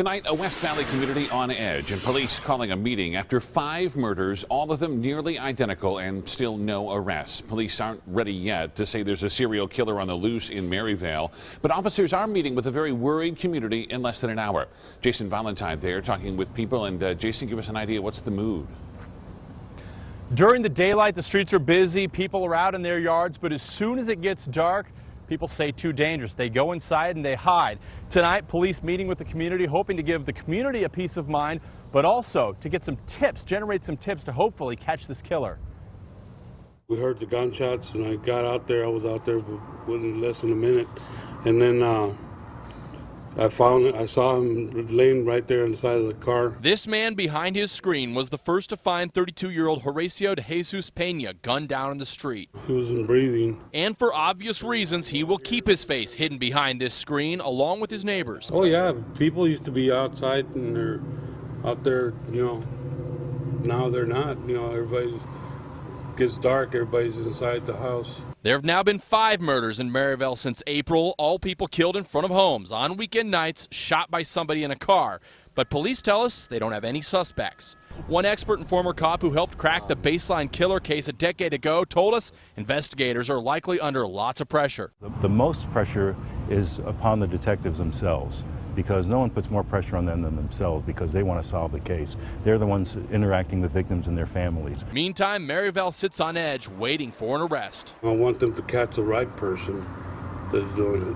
Tonight, a West Valley community on edge and police calling a meeting after five murders, all of them nearly identical and still no arrests. Police aren't ready yet to say there's a serial killer on the loose in Maryvale, but officers are meeting with a very worried community in less than an hour. Jason Valentine there talking with people, and uh, Jason, give us an idea what's the mood? During the daylight, the streets are busy, people are out in their yards, but as soon as it gets dark, people say too dangerous. They go inside and they hide. Tonight, police meeting with the community, hoping to give the community a peace of mind, but also to get some tips, generate some tips to hopefully catch this killer. We heard the gunshots, and I got out there. I was out there within less than a minute, and then uh, I found I saw him laying right there on the side of the car. This man behind his screen was the first to find 32-year-old Horacio de Jesus Pena gunned down in the street. He wasn't breathing. And for obvious reasons, he will keep his face hidden behind this screen along with his neighbors. Oh yeah, people used to be outside and they're out there, you know. Now they're not. You know, everybody's gets dark, everybody's inside the house. There have now been five murders in Maryvale since April, all people killed in front of homes on weekend nights, shot by somebody in a car. But police tell us they don't have any suspects. One expert and former cop who helped crack the baseline killer case a decade ago told us investigators are likely under lots of pressure. The, the most pressure is upon the detectives themselves because no one puts more pressure on them than themselves because they want to solve the case. They're the ones interacting with victims and their families. Meantime, Maryvale sits on edge waiting for an arrest. I want them to catch the right person that's doing it.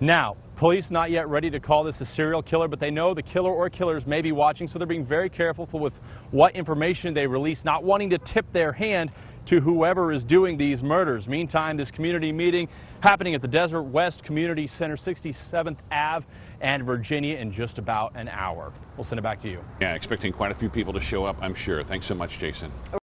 Now, police not yet ready to call this a serial killer, but they know the killer or killers may be watching, so they're being very careful with what information they release, not wanting to tip their hand to whoever is doing these murders. Meantime, this community meeting happening at the Desert West Community Center, 67th Ave and Virginia in just about an hour. We'll send it back to you. Yeah, expecting quite a few people to show up, I'm sure. Thanks so much, Jason.